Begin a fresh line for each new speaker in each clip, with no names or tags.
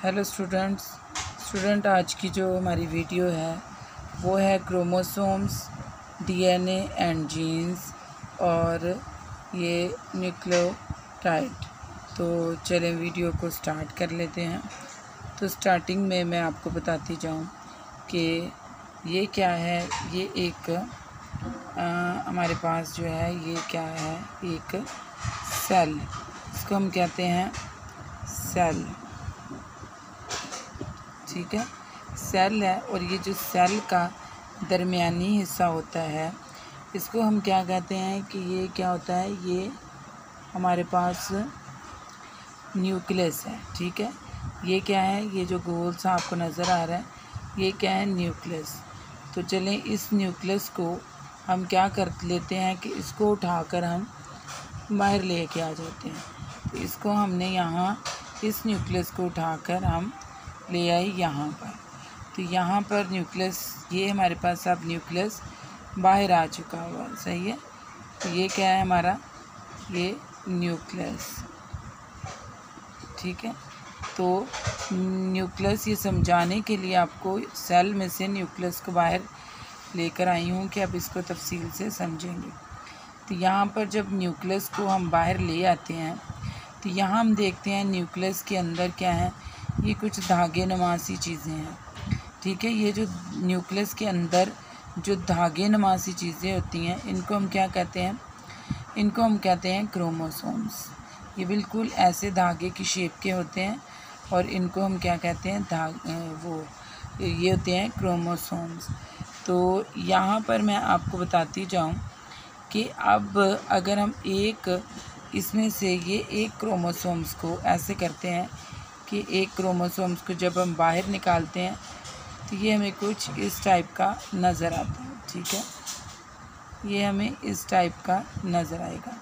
Hello students student आज की जो हमारी वीडियो है वो है क्रोमोसोम्स डीएनए एंड जीन्स और ये न्यूक्लियोटाइड। तो चलें वीडियो को स्टार्ट कर लेते हैं। तो स्टार्टिंग में मैं आपको बताती जाऊँ कि ये क्या है ये एक आ, हमारे पास जो है ये क्या है एक सेल। इसको हम कहते हैं सेल। ठीक है? सेल है और ये जो सेल का दरमियानी हिस्सा होता है, इसको हम क्या कहते हैं कि ये क्या होता है? ये हमारे पास न्यूक्लियस है, ठीक है? ये क्या है? ये जो गोल सा आपको नज़र आ रहा है, ये क्या है? न्यूक्लियस। तो चलें, इस न्यूक्लियस को हम क्या कर लेते हैं कि इसको उठाकर हम बाहर लेके आ जाते हैं। तो इसको हमने यहाँ, इस न्यूक्लियस को उठाकर हम ले आई यहाँ पर। तो यहाँ पर न्यूक्लियस ये हमारे पास अब न्यूक्लियस बाहर आ चुका हुआ, सही है? तो ये क्या है हमारा? ये न्यूक्लियस ठीक है? तो न्यूक्लियस ये समझाने के लिए आपको सेल में से न्यूक्लियस को बाहर लेकर आई हूँ कि आप इसको तफसील से समझेंगे। तो यहाँ पर जब न्यूक्लियस को हम बाहर ले आते हैं तो यहाँ हम देखते हैं न्यूक्लियस के अंदर क्या है? ये कुछ धागे नमासी चीज़ें हैं। ठीक है, ये जो न्यूक्लियस के अंदर जो धागे नमासी चीज़ें होती हैं, इनको हम क्या कहते हैं? इनको हम कहते हैं क्रोमोसोम्स। ये बिल्कुल ऐसे धागे की शेप के होते हैं और इनको हम क्या कहते हैं? धाग वो, ये होते हैं क्रोमोसोम्स। तो यहाँ पर मैं आपको बताती जाऊँ कि अब अगर हम एक, इसमें से ये एक क्रोमोसोम्स को ऐसे करते हैं कि एक क्रोमोसोम्स को जब हम बाहर निकालते हैं तो ये हमें कुछ इस टाइप का नज़र आता है, ठीक है? ये हमें इस टाइप का नज़र आएगा,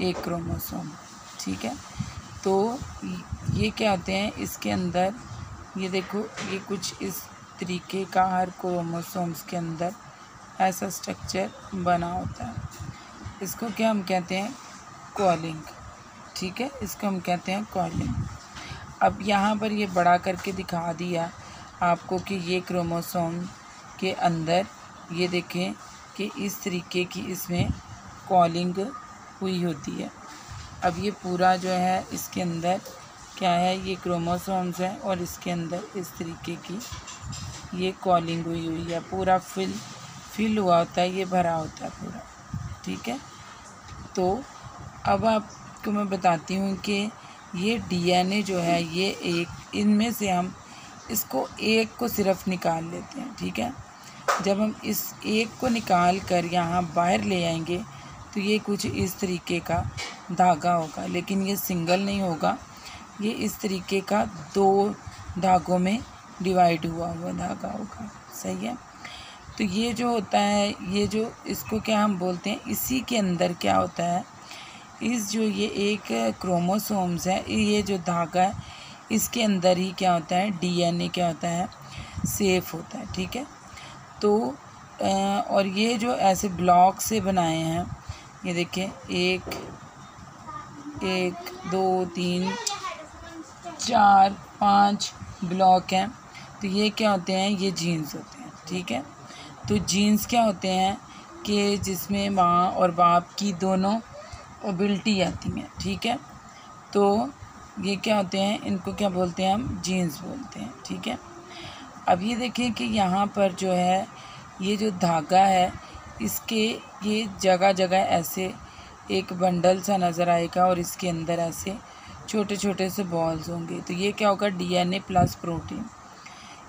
एक क्रोमोसोम, ठीक है? तो ये क्या होते हैं, इसके अंदर, ये देखो, ये कुछ इस तरीके का हर क्रोमोसोम्स के अंदर ऐसा स्ट्रक्चर बना होता है। इसको क्या हम कहते हैं कॉलिंग ठीक है? इसको हम कहते हैं कॉलिंग अब यहाँ पर ये बड़ा करके दिखा दिया आपको कि ये क्रोमोसोम के अंदर, ये देखें कि इस तरीके की इसमें कॉलिंग हुई होती है। अब ये पूरा जो है, इसके अंदर क्या है, ये क्रोमोसोम्स हैं और इसके अंदर इस तरीके की ये कॉलिंग हुई हुई है। पूरा फिल फिल हुआ होता है, ये भरा होता है पूरा, ठीक है? तो अब आपको मैं बताती हूँ कि ये डीएनए जो है, ये एक, इनमें से हम इसको एक को सिर्फ़ निकाल लेते हैं, ठीक है? जब हम इस एक को निकाल कर यहाँ बाहर ले आएँगे तो ये कुछ इस तरीके का धागा होगा, लेकिन ये सिंगल नहीं होगा। ये इस तरीके का दो धागों में डिवाइड हुआ हुआ धागा होगा, सही है? तो ये जो होता है, ये जो इसको क्या हम बोलते हैं, इसी के अंदर क्या होता है इस जो ये एक क्रोमोसोम्स है, ये जो धागा है, इसके अंदर ही क्या होता है, डीएनए क्या होता है, सेफ़ होता है, ठीक है? तो और ये जो ऐसे ब्लॉक से बनाए हैं, ये देखें एक एक, दो, तीन, चार, पाँच ब्लॉक हैं तो ये क्या होते हैं, ये जीन्स होते हैं, ठीक है? तो जीन्स क्या होते हैं कि जिसमें माँ और बाप की दोनों एबिलिटी आती हैं, ठीक है? तो ये क्या होते हैं? इनको क्या बोलते हैं हम? जीन्स बोलते हैं, ठीक है? अब ये देखें कि यहाँ पर जो है, ये जो धागा है, इसके ये जगह जगह ऐसे एक बंडल सा नज़र आएगा और इसके अंदर ऐसे छोटे छोटे से बॉल्स होंगे। तो ये क्या होगा? डीएनए प्लस प्रोटीन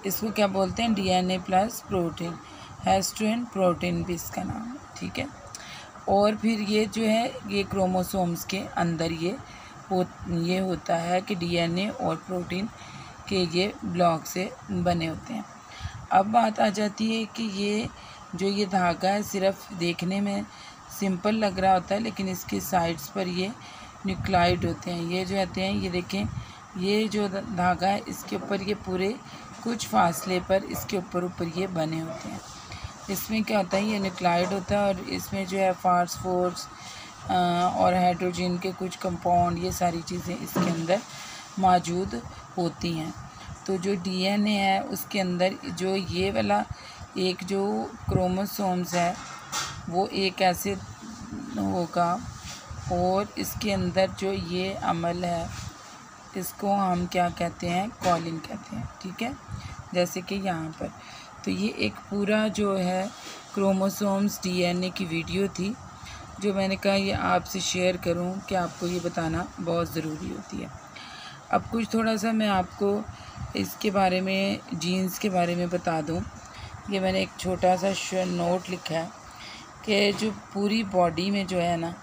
इसको क्या बोलते हैं? DNA plus protein histone protein भी इसका नाम है, ठीक है? और फिर ये जो है, ये क्रोमोसोम्स के अंदर ये हो, ये होता है कि डीएनए और प्रोटीन के ये ब्लॉक से बने होते हैं। अब बात आ जाती है कि ये जो ये धागा है, सिर्फ़ देखने में सिंपल लग रहा होता है, लेकिन इसके साइड्स पर ये न्यूक्लाइड होते हैं। ये जो होते हैं, ये देखें, ये जो धागा है, इसके ऊपर ये पूरे कुछ फासले पर इसके ऊपर ऊपर ये बने होते हैं। इसमें क्या होता है, ये न्यूक्लाइड होता है और इसमें जो है फास्फोर्स और हाइड्रोजन के कुछ कंपाउंड, ये सारी चीज़ें इसके अंदर मौजूद होती हैं। तो जो डीएनए है, उसके अंदर जो ये वाला एक जो क्रोमोसोम्स है, वो एक ऐसे होगा और इसके अंदर जो ये अमल है, इसको हम क्या कहते हैं कॉलिंग कहते हैं, ठीक है? जैसे कि यहाँ पर। तो ये एक पूरा जो है क्रोमोसोम्स डीएनए की वीडियो थी, जो मैंने कहा ये आपसे शेयर करूँ कि आपको ये बताना बहुत ज़रूरी होती है। अब कुछ थोड़ा सा मैं आपको इसके बारे में जीन्स के बारे में बता दूँ। ये मैंने एक छोटा सा नोट लिखा है कि जो पूरी बॉडी में जो है ना,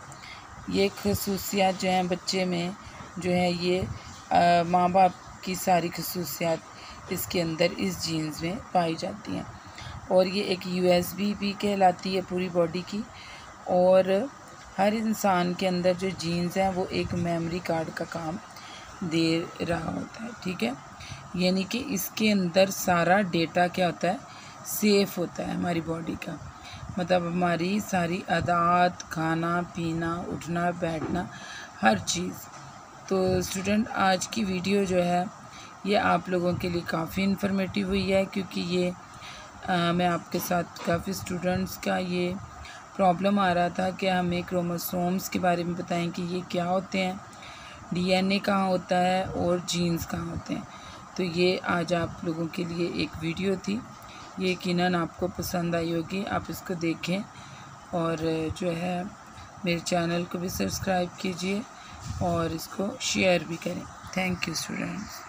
ये खसूसियात जो हैं बच्चे में, जो है ये माँ बाप की सारी खसूसियात इसके अंदर इस जीन्स में पाई जाती हैं। और ये एक यूएसबी भी कहलाती है पूरी बॉडी की। और हर इंसान के अंदर जो जीन्स हैं, वो एक मेमोरी कार्ड का काम दे रहा होता है, ठीक है? यानी कि इसके अंदर सारा डेटा क्या होता है? सेफ़ होता है हमारी बॉडी का। मतलब हमारी सारी अदात खाना, पीना, उठना, बैठना, हर चीज़। तो स्टूडेंट आज की वीडियो जो है ये आप लोगों के लिए काफ़ी इन्फॉर्मेटिव हुई है क्योंकि ये आ, मैं आपके साथ काफ़ी स्टूडेंट्स का ये प्रॉब्लम आ रहा था कि हमें क्रोमोसोम्स के बारे में बताएँ कि ये क्या होते हैं डीएनए कहाँ होता है और जीन्स कहाँ होते हैं। तो ये आज आप लोगों के लिए एक वीडियो थी। ये यकीन आपको पसंद आई होगी आप इसको देखें और जो है मेरे चैनल को भी सब्सक्राइब कीजिए और इसको शेयर भी करें। Thank you students